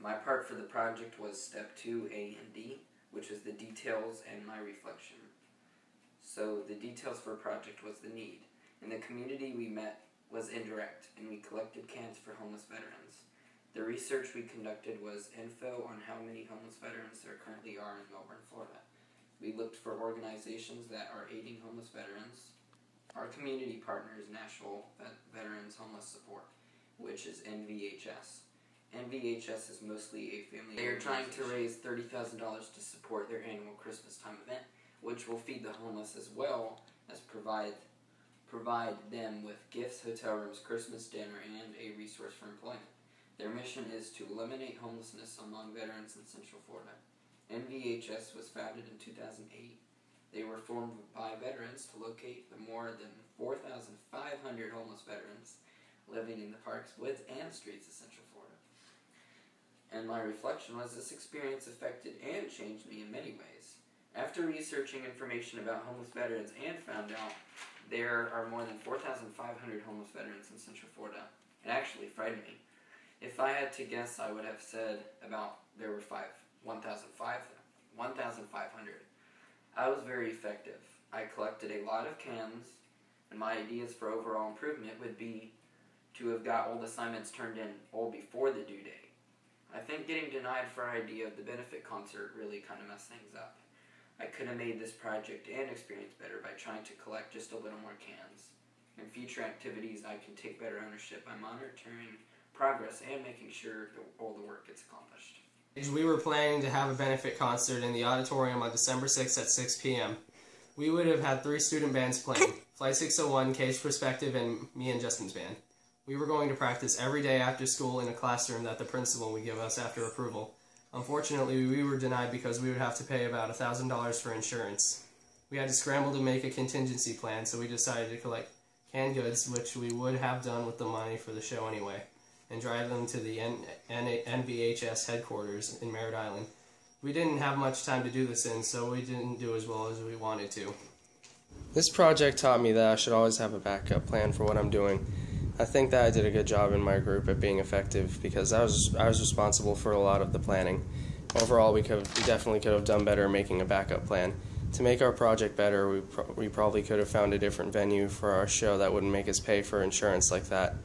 My part for the project was step 2A and D, which was the details and my reflection. So the details for project was the need. In the community we met was indirect, and we collected cans for homeless veterans. The research we conducted was info on how many homeless veterans there currently are in Melbourne, Florida. We looked for organizations that are aiding homeless veterans. Our community partner is National Veterans Homeless Support, which is NVHS. NVHS is mostly a family. They are trying to raise thirty thousand dollars to support their annual Christmas time event, which will feed the homeless as well as provide provide them with gifts, hotel rooms, Christmas dinner, and a resource for employment. Their mission is to eliminate homelessness among veterans in Central Florida. NVHS was founded in 2008. They were formed by veterans to locate the more than 4,500 homeless veterans living in the parks, woods, and streets of Central Florida. And my reflection was this experience affected and changed me in many ways. After researching information about homeless veterans and found out there are more than 4,500 homeless veterans in Central Florida, it actually frightened me. If I had to guess, I would have said about there were five, 1,500. 1,500. I was very effective. I collected a lot of cans, and my ideas for overall improvement would be to have got all assignments turned in all before the due date. I think getting denied for our idea of the benefit concert really kind of messed things up. I could have made this project and experience better by trying to collect just a little more cans. In future activities, I can take better ownership by monitoring progress and making sure all the work gets accomplished. We were planning to have a benefit concert in the auditorium on December 6th at 6 p.m. We would have had three student bands playing Flight 601, Cage Perspective, and me and Justin's band. We were going to practice every day after school in a classroom that the principal would give us after approval. Unfortunately, we were denied because we would have to pay about $1,000 for insurance. We had to scramble to make a contingency plan, so we decided to collect canned goods, which we would have done with the money for the show anyway, and drive them to the N- N- NVHS headquarters in Merritt Island. We didn't have much time to do this in, so we didn't do as well as we wanted to. This project taught me that I should always have a backup plan for what I'm doing. I think that I did a good job in my group at being effective because I was I was responsible for a lot of the planning. Overall, we could we definitely could have done better making a backup plan. To make our project better, we pro- we probably could have found a different venue for our show that wouldn't make us pay for insurance like that.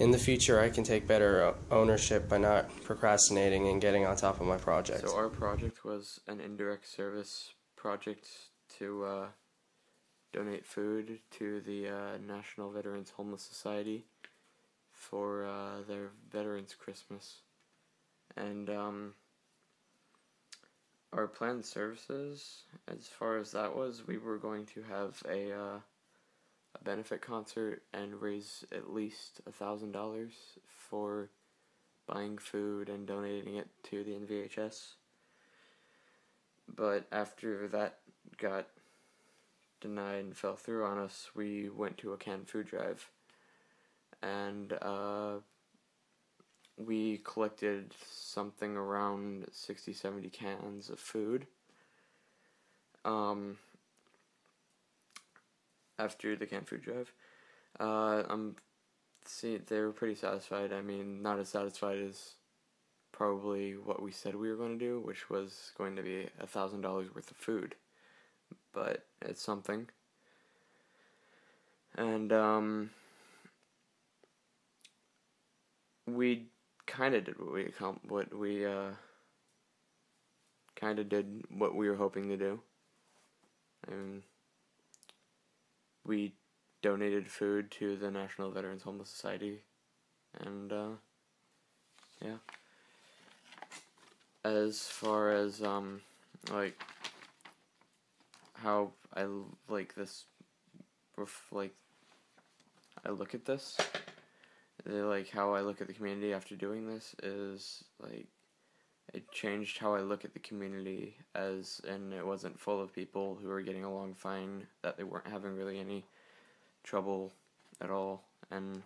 In the future, I can take better ownership by not procrastinating and getting on top of my project. So our project was an indirect service project to uh, donate food to the uh, National Veterans Homeless Society for uh, their Veterans Christmas, and um, our planned services, as far as that was, we were going to have a uh, a benefit concert and raise at least a thousand dollars for buying food and donating it to the NVHS. But after that got denied and fell through on us, we went to a canned food drive. And uh, we collected something around 60 70 cans of food. Um, after the canned food drive. Uh, I'm see they were pretty satisfied. I mean, not as satisfied as probably what we said we were going to do, which was going to be a thousand dollars worth of food, but it's something. And um, we kind of did what we what we uh, kind of did what we were hoping to do. I mean, we donated food to the National Veterans Homeless Society, and uh, yeah. As far as um, like how I like this, like I look at this, like how I look at the community after doing this is like it changed how I look at the community as and it wasn't full of people who were getting along fine that they weren't having really any trouble at all and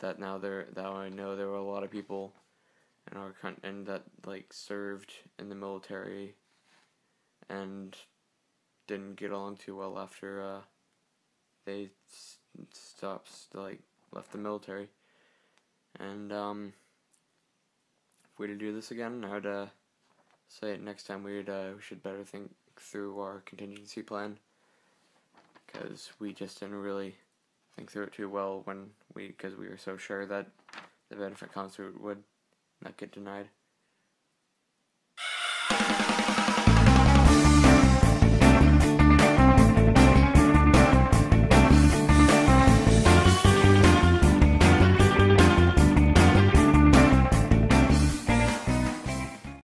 that now there now I know there were a lot of people in our country and that like served in the military and didn't get along too well after uh, they stopped like left the military and um if we to do this again, I would uh, say next time we'd uh, we should better think through our contingency plan because we just didn't really think through it too well when we because we were so sure that the benefit concert would not get denied.